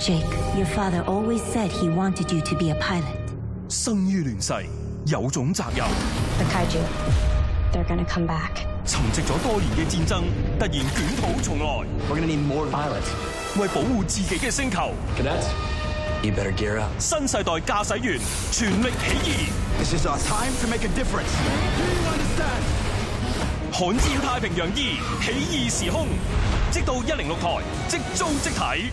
Jake, your father always said he wanted you to be a pilot. 生于乱世，有种责任。The kaiju, they're gonna come back. 沉寂咗多年嘅战争突然卷土重来。We're gonna need more pilots. 为保护自己嘅星球。Cadets, you better gear up. 新世代驾驶员全力起义。This is our time to make a difference. Do you understand? 罕见太平洋二起义时空，即到一零六台，即租即睇。